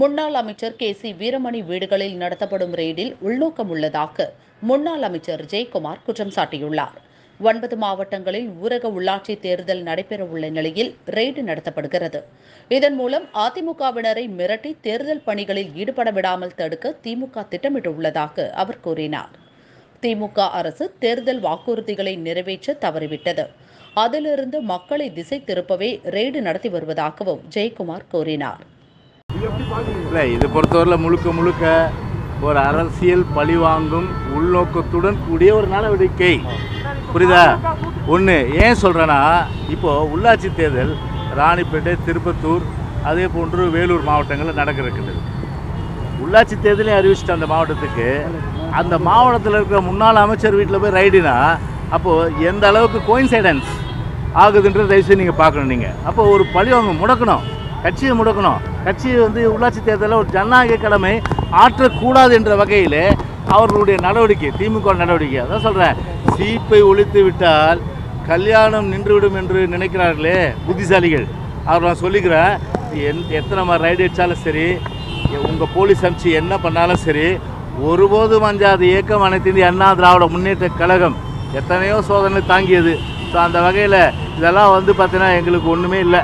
முன்னாள் அமைச்சர் K C Veeramani வீடுகளில் நடத்தப்படும் ரெய்டில் உள்நோக்கம் உள்ளதாக முன்னாள் அமைச்சர் ஜெயக்குமார் குற்றம் சாட்டியுள்ளார். ஒன்பது மாவட்டங்களில் ஊரக உள்ளாட்சி தேர்தல் நடைபெறவுள்ள நிலையில் ரெய்டு நடத்தப்படுகிறது. இதன் மூலம் அதிமுகவினரை மிரட்டி தேர்தல் பணிகளில் ஈடுபட விடாமல் தடுக்க திமுக திட்டமிட்டுள்ளதாக அவர் கூறினார். திமுக அரசு தேர்தல் வாக்குறுதிகளை நிறைவேற்ற தவறிவிட்டது. அதிலிருந்து மக்களை திசை திருப்பவே ரெய்டு நடத்தி வருவதாகவும் ஜெயக்குமார் கூறினார். இல்லை இது பொறுத்தவரையில் முழுக்க முழுக்க ஒரு அரசியல் பழிவாங்கும் உள்நோக்கத்துடன் கூடிய ஒரு நடவடிக்கை. புரியுதா? ஒன்று ஏன் சொல்கிறேன்னா இப்போது உள்ளாட்சி தேர்தல் ராணிப்பேட்டை திருப்பத்தூர் அதே போன்று வேலூர் மாவட்டங்களில் நடக்கிறது உள்ளாட்சி தேர்தலையும் அறிவிச்சிட்ட அந்த மாவட்டத்துக்கு அந்த மாவட்டத்தில் இருக்கிற முன்னாள் அமைச்சர் வீட்டில் போய் ரைடுனா அப்போது எந்த அளவுக்கு கோயின்சைடன்ஸ் ஆகுதுன்றது தயவுசெய்து நீங்கள் பார்க்கணும் நீங்கள் அப்போது ஒரு பழிவாங்க முடக்கணும் கட்சியை முடக்கணும். கட்சி வந்து உள்ளாட்சி தேர்தலில் ஒரு ஜனநாயக கடமை ஆற்றக்கூடாது என்ற வகையில் அவர்களுடைய நடவடிக்கை திமுக நடவடிக்கை. அதான் சொல்கிறேன் சீப்பை ஒழித்து விட்டால் கல்யாணம் நின்றுவிடும் என்று நினைக்கிறார்களே புத்திசாலிகள். அவர் நான் சொல்லிக்கிறேன் என் எத்தனை மாதிரி ரைடு அடித்தாலும் சரி உங்கள் போலீஸ் அமிச்சு என்ன பண்ணாலும் சரி ஒருபோதும் அஞ்சாத இயக்கம் அனைத்து இந்திய அண்ணா திராவிட முன்னேற்ற கழகம் எத்தனையோ சோதனை தாங்கியது. ஸோ அந்த வகையில் இதெல்லாம் வந்து பார்த்தீங்கன்னா எங்களுக்கு ஒன்றுமே இல்லை.